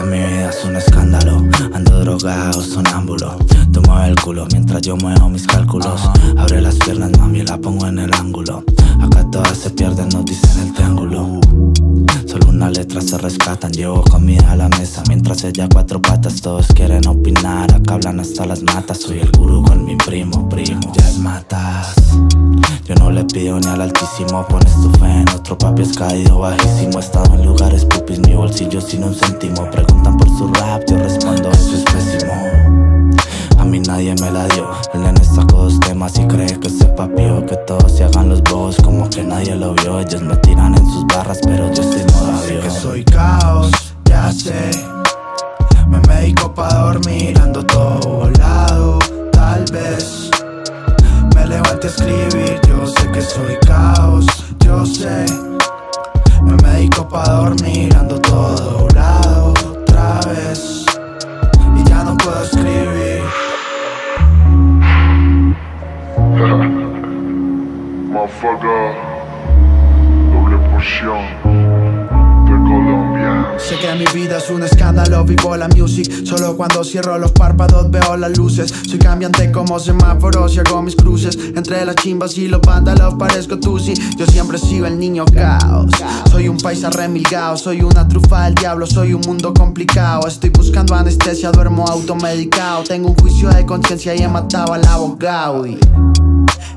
que mi vida es un escándalo. Ando drogado, sonámbulo. Tú mueves el culo mientras yo muevo mis cálculos. Abre las piernas, mami, la pongo en el ángulo. Acá todas se pierden, no dicen Solo una letra se rescatan, llevo comida a la mesa Mientras ella cuatro patas, todos quieren opinar Acá hablan hasta las matas, soy el gurú con mi primo, primo. Ya es matas. Yo no le pido ni al altísimo, pones tu fe en otro papi has caído bajísimo. He estado en lugares pupis, mi bolsillo sin un céntimo. Preguntan por su rap, yo respondo, eso es pésimo. A mí nadie me la dio. El nene sacó dos temas y cree que se papió. Que todos se hagan los bobos como que nadie lo vio. Ellos me tiran en sus barras, pero yo estoy no Sé que soy caos, ya sé. Me medico pa' dormir, ando todo volado. Tal vez me levante a escribir. Yo sé que soy caos, yo sé. Me medico pa' dormir, ando todo volado. Otra vez y ya no puedo escribir. Motherfucker, doble Colombia. Sé que mi vida es un escándalo, vivo la music. Solo cuando cierro los párpados veo las luces. Soy cambiante como semáforos y hago mis cruces. Entre las chimbas y los vándalos parezco Tusi. Yo siempre sigo el niño caos. Soy un paisa remilgado, soy una trufa del diablo Soy un mundo complicado. Estoy buscando anestesia, duermo automedicado. Tengo un juicio de conciencia y he matado al abogado. Y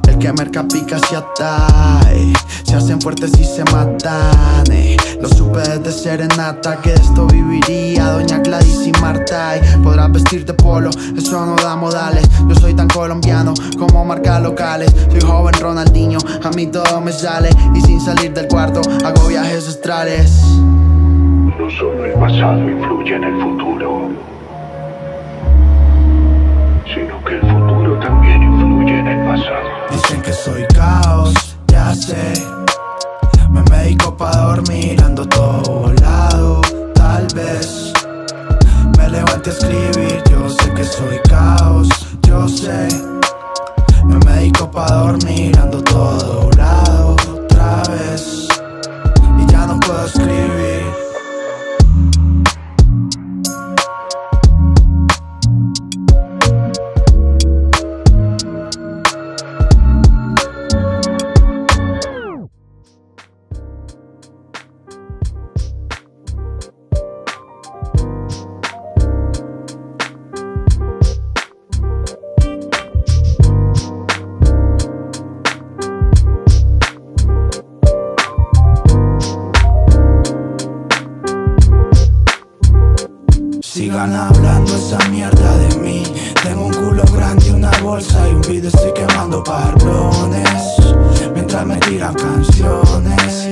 el que merca pica se atae. Se hacen fuertes y se matan eh. Lo supe desde serenata Que esto viviría. Doña Gladys y Marta y Podrás vestirte polo, eso no da modales. Yo soy tan colombiano como marcas locales. Soy joven Ronaldinho, a mí todo me sale. Y sin salir del cuarto hago viajes astrales. No solo el pasado influye en el futuro, Me medico pa' dormir, ando todo Sigan hablando esa mierda de mí Tengo un culo grande, una bolsa y un vídeo Estoy quemando parlones Mientras me tiran canciones.